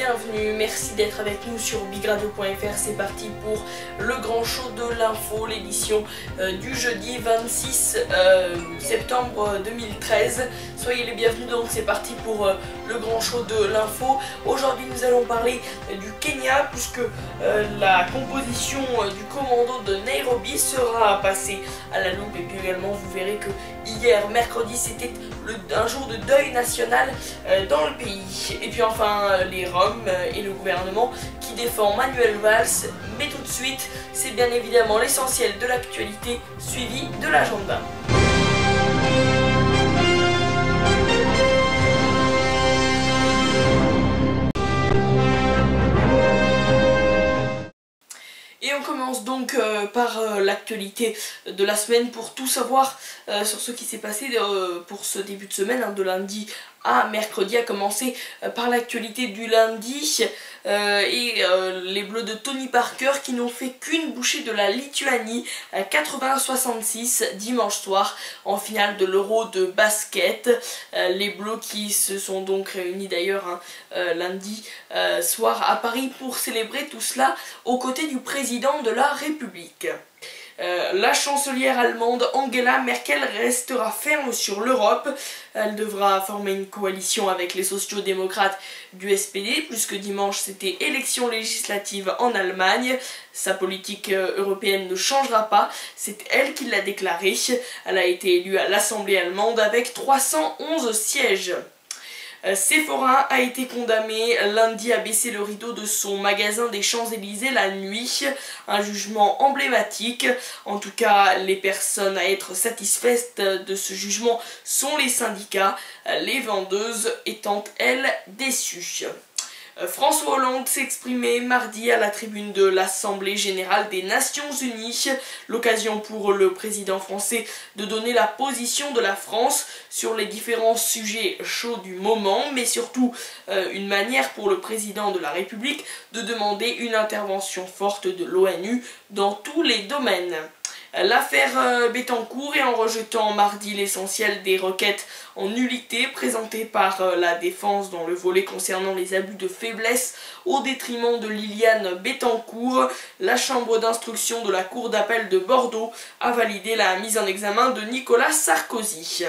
bienvenue, merci d'être avec nous sur bigradio.fr, c'est parti pour le grand show de l'info, l'édition euh, du jeudi 26 euh, septembre 2013. Soyez les bienvenus donc c'est parti pour euh, le grand show de l'info. Aujourd'hui nous allons parler du Kenya puisque la composition du commando de Nairobi sera passée à la loupe et puis également vous verrez que hier mercredi c'était un jour de deuil national dans le pays. Et puis enfin les Roms et le gouvernement qui défend Manuel Valls. Mais tout de suite, c'est bien évidemment l'essentiel de l'actualité suivi de l'agenda. Et on commence donc euh, par euh, l'actualité de la semaine pour tout savoir euh, sur ce qui s'est passé pour ce début de semaine, hein, de lundi à mercredi, à commencer par l'actualité du lundi et les Bleus de Tony Parker qui n'ont fait qu'une bouchée de la Lituanie 80-66 dimanche soir en finale de l'Euro de basket. les Bleus qui se sont donc réunis d'ailleurs hein, lundi soir à Paris pour célébrer tout cela aux côtés du président de la République. Euh, la chancelière allemande Angela Merkel restera ferme sur l'Europe. Elle devra former une coalition avec les sociaux-démocrates du SPD, puisque dimanche c'était élection législative en Allemagne. Sa politique euh, européenne ne changera pas, c'est elle qui l'a déclaré. Elle a été élue à l'Assemblée allemande avec 311 sièges. Euh, Sephora a été condamné lundi à baisser le rideau de son magasin des Champs-Élysées la nuit. Un jugement emblématique. En tout cas, les personnes à être satisfaites de ce jugement sont les syndicats, les vendeuses étant elles déçues. Euh, François Hollande s'exprimait mardi à la tribune de l'Assemblée Générale des Nations Unies, l'occasion pour le président français de donner la position de la France sur les différents sujets chauds du moment, mais surtout euh, une manière pour le président de la République de demander une intervention forte de l'ONU dans tous les domaines. L'affaire euh, Bettencourt et en rejetant mardi l'essentiel des requêtes en nullité présentées par euh, la défense dans le volet concernant les abus de faiblesse au détriment de Liliane Bettencourt, la chambre d'instruction de la cour d'appel de Bordeaux a validé la mise en examen de Nicolas Sarkozy.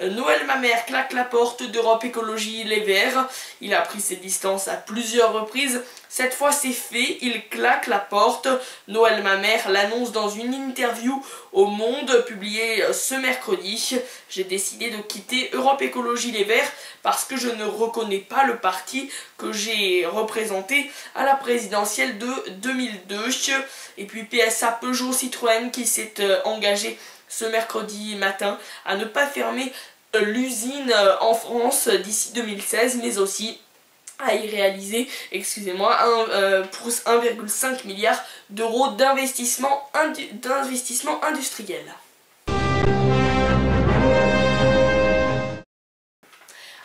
Noël Mamère claque la porte d'Europe Écologie Les Verts. Il a pris ses distances à plusieurs reprises. Cette fois c'est fait, il claque la porte. Noël Mamère l'annonce dans une interview au Monde publiée ce mercredi. J'ai décidé de quitter Europe Écologie Les Verts parce que je ne reconnais pas le parti que j'ai représenté à la présidentielle de 2002. Et puis PSA Peugeot Citroën qui s'est euh, engagé ce mercredi matin à ne pas fermer euh, l'usine euh, en France d'ici 2016 mais aussi à y réaliser, excusez-moi, euh, pour 1,5 milliard d'euros d'investissement industriel.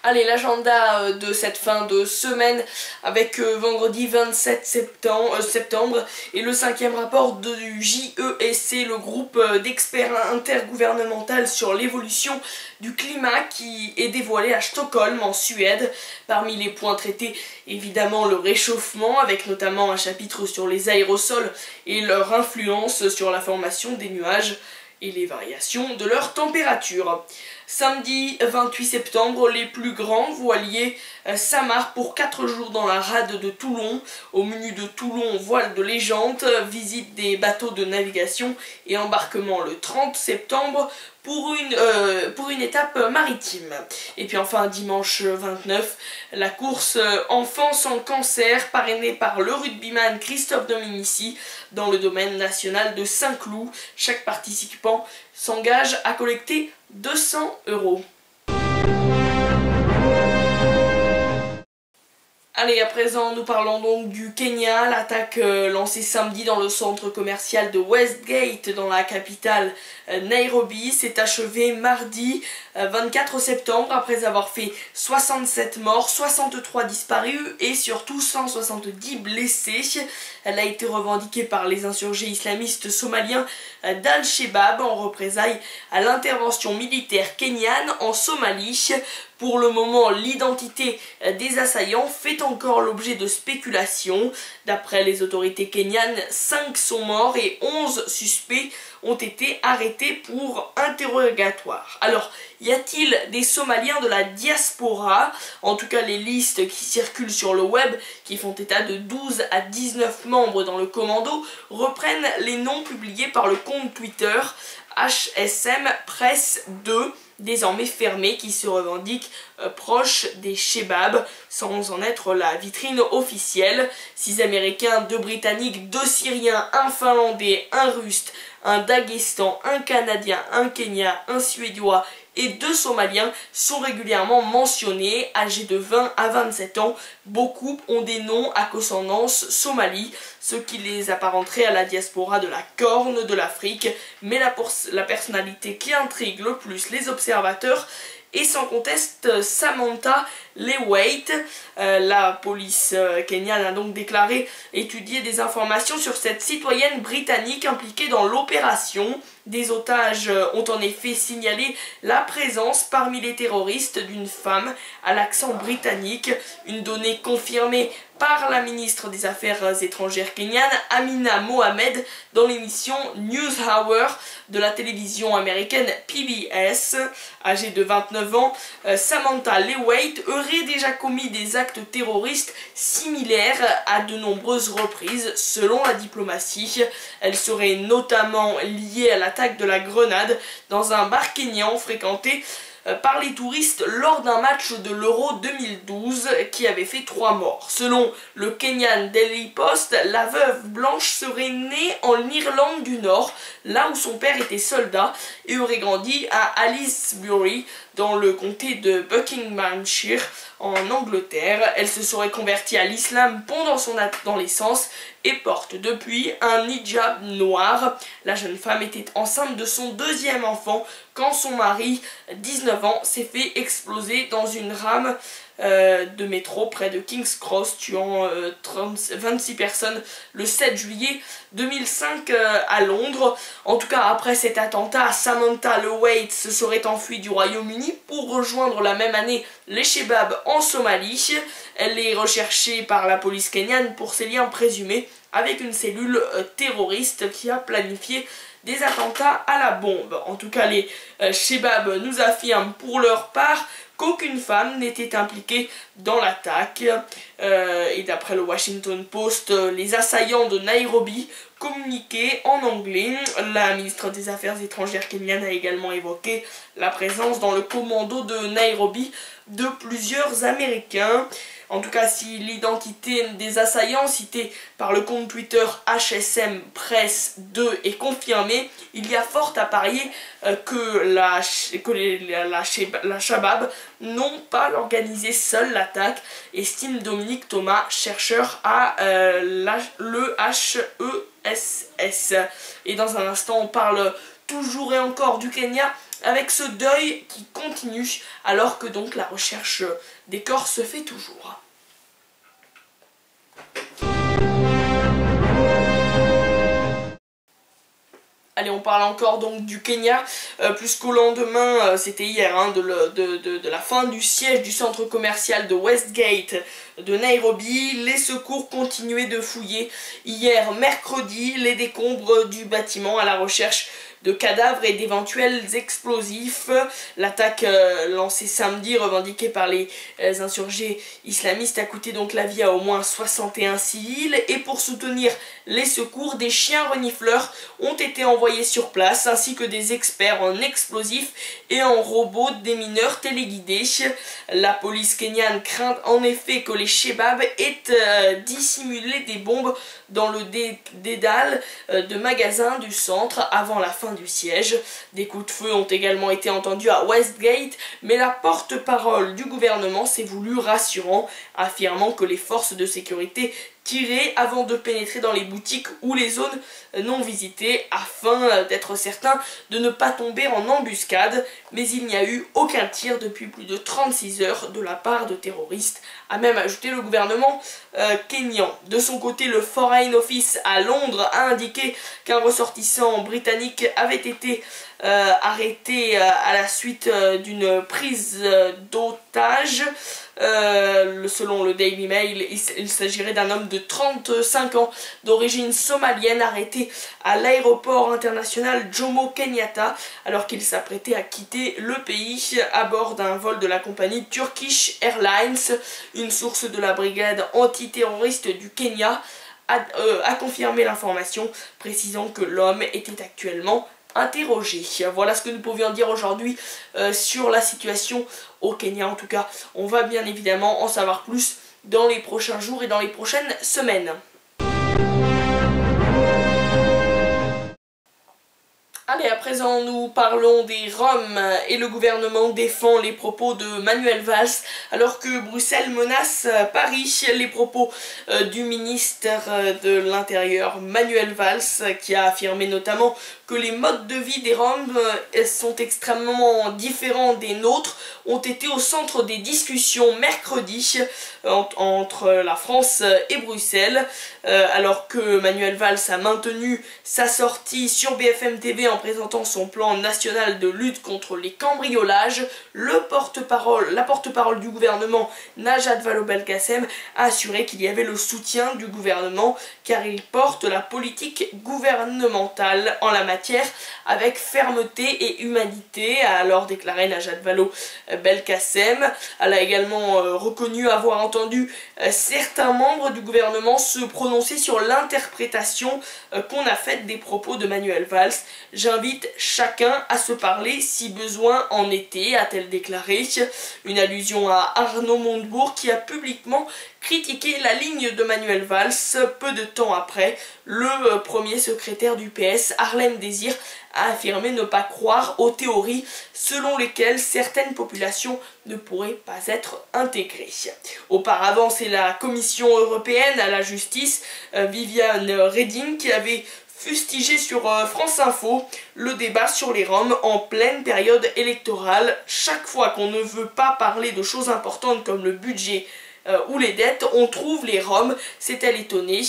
Allez, l'agenda euh, de cette fin de semaine avec euh, vendredi 27 septembre, euh, septembre et le cinquième rapport du JESC, le groupe d'experts intergouvernemental sur l'évolution du climat qui est dévoilé à Stockholm en Suède. Parmi les points traités, évidemment le réchauffement avec notamment un chapitre sur les aérosols et leur influence sur la formation des nuages et les variations de leur température. Samedi 28 septembre, les plus grands voiliers euh, s'amarrent pour 4 jours dans la rade de Toulon. Au menu de Toulon, voile de légende, visite des bateaux de navigation et embarquement le 30 septembre pour une, euh, pour une étape maritime. Et puis enfin dimanche 29, la course Enfants sans cancer parrainée par le rugbyman Christophe Dominici dans le domaine national de Saint-Cloud. Chaque participant s'engage à collecter 200 euros. Allez, à présent, nous parlons donc du Kenya. L'attaque euh, lancée samedi dans le centre commercial de Westgate, dans la capitale euh, Nairobi, s'est achevée mardi 24 euh, septembre après avoir fait 67 morts, 63 disparus et surtout 170 blessés. Elle a été revendiquée par les insurgés islamistes somaliens d'Al-Shabaab en représailles à l'intervention militaire kenyane en Somalie. Pour le moment, l'identité des assaillants fait encore l'objet de spéculations. D'après les autorités kenyanes, 5 sont morts et 11 suspects ont été arrêtés pour interrogatoire. Alors, y a-t-il des Somaliens de la diaspora? En tout cas, les listes qui circulent sur le web, qui font état de 12 à 19 membres dans le commando, reprennent les noms publiés par le compte Twitter HSM Presse 2 désormais fermé qui se revendique euh, proche des Shebab sans en être la vitrine officielle. Six Américains, deux Britanniques, deux Syriens, un Finlandais, un Russe, un Daghestan, un Canadien, un Kenya, un Suédois et deux Somaliens sont régulièrement mentionnés, âgés de 20 à 27 ans. Beaucoup ont des noms à consonance somalie, ce qui les apparenterait à la diaspora de la Corne de l'Afrique. Mais la, personnalité qui intrigue le plus les observateurs et sans conteste Samantha Lewaite. Euh, la police euh, kenyane a donc déclaré étudier des informations sur cette citoyenne britannique impliquée dans l'opération. Des otages euh, ont en effet signalé la présence parmi les terroristes d'une femme à l'accent britannique, une donnée confirmée par la ministre des Affaires étrangères kenyane, Amina Mohamed, dans l'émission News Hour de la télévision américaine PBS. Âgée de 29 ans, euh, Samantha Lewaite aurait déjà commis des actes terroristes similaires à de nombreuses reprises, selon la diplomatie. Elle serait notamment liée à l'attaque de la Grenade dans un bar kenyan fréquenté par les touristes lors d'un match de l'Euro 2012 qui avait fait trois morts. Selon le Kenyan Daily Post, la veuve blanche serait née en Irlande du Nord, là où son père était soldat, et aurait grandi à Aylesbury, dans le comté de Buckinghamshire, en Angleterre. Elle se serait convertie à l'islam pendant son adolescence et porte depuis un hijab noir. La jeune femme était enceinte de son deuxième enfant quand son mari, 19 ans, s'est fait exploser dans une rame euh, de métro près de King's Cross, tuant 26 euh, personnes le 7 juillet 2005 euh, à Londres. En tout cas, après cet attentat, Samantha Lewaite se serait enfuie du Royaume-Uni pour rejoindre la même année les Shebab en Somalie. Elle est recherchée par la police kenyane pour ses liens présumés avec une cellule terroriste qui a planifié des attentats à la bombe. En tout cas, les Shebab nous affirment pour leur part qu'aucune femme n'était impliquée dans l'attaque. Euh, et d'après le Washington Post, les assaillants de Nairobi communiquaient en anglais. La ministre des Affaires étrangères kenyane a également évoqué la présence dans le commando de Nairobi de plusieurs Américains. En tout cas, si l'identité des assaillants cités par le compte Twitter HSM Press 2 est confirmée, il y a fort à parier euh, que, la, que la, Shabab n'ont pas organisé seule l'attaque, estime Dominique Thomas, chercheur à euh, le HESS. Et dans un instant, on parle toujours et encore du Kenya avec ce deuil qui continue alors que donc la recherche des corps se fait toujours. Allez, on parle encore donc du Kenya, euh, plus qu'au lendemain, euh, c'était hier, hein, de, la fin du siège du centre commercial de Westgate de Nairobi. Les secours continuaient de fouiller hier mercredi les décombres du bâtiment à la recherche de cadavres et d'éventuels explosifs. L'attaque euh, lancée samedi, revendiquée par les euh, insurgés islamistes, a coûté donc la vie à au moins 61 civils. Et pour soutenir les secours, des chiens renifleurs ont été envoyés sur place, ainsi que des experts en explosifs et en robots démineurs téléguidés. La police kenyane craint en effet que les Shebab aient euh, dissimulé des bombes dans le dédale de magasins du centre avant la fin du siège. Des coups de feu ont également été entendus à Westgate, mais la porte-parole du gouvernement s'est voulu rassurant, affirmant que les forces de sécurité tirer avant de pénétrer dans les boutiques ou les zones non visitées afin d'être certain de ne pas tomber en embuscade. Mais il n'y a eu aucun tir depuis plus de 36 heures de la part de terroristes, a même ajouté le gouvernement euh, kényan. De son côté, le Foreign Office à Londres a indiqué qu'un ressortissant britannique avait été arrêté à la suite d'une prise d'otage. selon le Daily Mail, il, s'agirait d'un homme de 35 ans d'origine somalienne arrêté à l'aéroport international Jomo Kenyatta alors qu'il s'apprêtait à quitter le pays à bord d'un vol de la compagnie Turkish Airlines. Une source de la brigade antiterroriste du Kenya euh, a, confirmé l'information, précisant que l'homme était actuellement interrogé. Voilà ce que nous pouvions dire aujourd'hui euh, sur la situation au Kenya. En tout cas, on va bien évidemment en savoir plus dans les prochains jours et dans les prochaines semaines. Allez, à présent, nous parlons des Roms et le gouvernement défend les propos de Manuel Valls alors que Bruxelles menace Paris. Les propos euh, du ministre de l'Intérieur Manuel Valls qui a affirmé notamment que les modes de vie des Roms euh, sont extrêmement différents des nôtres ont été au centre des discussions mercredi euh, entre la France et Bruxelles. Alors que Manuel Valls a maintenu sa sortie sur BFM TV en présentant son plan national de lutte contre les cambriolages, le porte-parole, la porte-parole du gouvernement, Najat Vallaud-Belkacem, a assuré qu'il y avait le soutien du gouvernement car il porte la politique gouvernementale en la matière avec fermeté et humanité, a alors déclaré Najat Vallaud-Belkacem. Elle a également euh, reconnu avoir entendu euh, certains membres du gouvernement se prononcer sur l'interprétation euh, qu'on a faite des propos de Manuel Valls. J'invite chacun à se parler si besoin en était, a-t-elle déclaré. Une allusion à Arnaud Montebourg qui a publiquement critiqué la ligne de Manuel Valls. Peu de temps après, le euh, premier secrétaire du PS, Harlem Désir, a affirmé ne pas croire aux théories selon lesquelles certaines populations ne pourraient pas être intégrées. Auparavant, c'est la Commission européenne à la justice, euh, Viviane Reding, qui avait fustigé sur euh, France Info le débat sur les Roms en pleine période électorale. Chaque fois qu'on ne veut pas parler de choses importantes comme le budget euh, ou les dettes, on trouve les Roms, s'est-elle étonnée.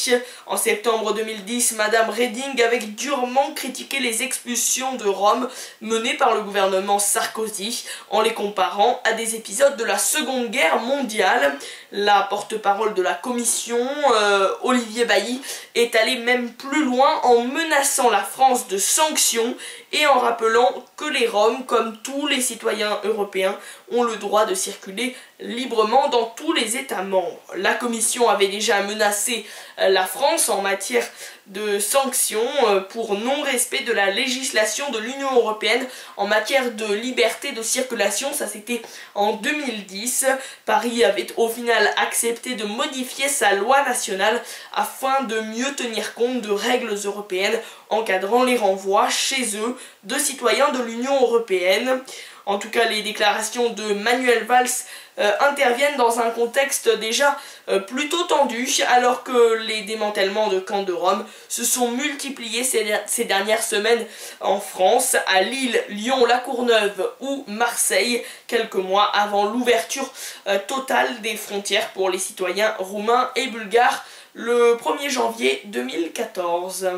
En septembre 2010, Madame Reding avait durement critiqué les expulsions de Roms menées par le gouvernement Sarkozy en les comparant à des épisodes de la Seconde Guerre mondiale. La porte-parole de la commission, euh, Olivier Bailly, est allé même plus loin en menaçant la France de sanctions et en rappelant que les Roms, comme tous les citoyens européens, ont le droit de circuler librement dans tous les États membres. La Commission avait déjà menacé euh, la France en matière de sanctions euh, pour non-respect de la législation de l'Union Européenne en matière de liberté de circulation, ça c'était en 2010. Paris avait au final accepté de modifier sa loi nationale afin de mieux tenir compte de règles européennes encadrant les renvois chez eux de citoyens de l'Union Européenne. En tout cas, les déclarations de Manuel Valls euh, interviennent dans un contexte déjà euh, plutôt tendu, alors que les démantèlements de camps de Rome se sont multipliés ces, dernières semaines en France, à Lille, Lyon, La Courneuve ou Marseille, quelques mois avant l'ouverture euh, totale des frontières pour les citoyens roumains et bulgares le 1er janvier 2014.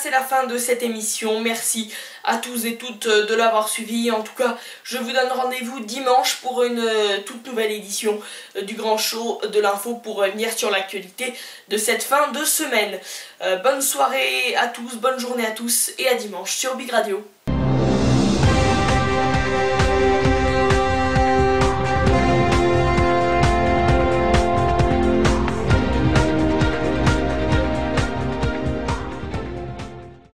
C'est la fin de cette émission. Merci à tous et toutes euh, de l'avoir suivi. En tout cas, je vous donne rendez-vous dimanche pour une euh, toute nouvelle édition euh, du Grand Show de l'info pour revenir sur l'actualité de cette fin de semaine. bonne soirée à tous, bonne journée à tous et à dimanche sur Big Radio.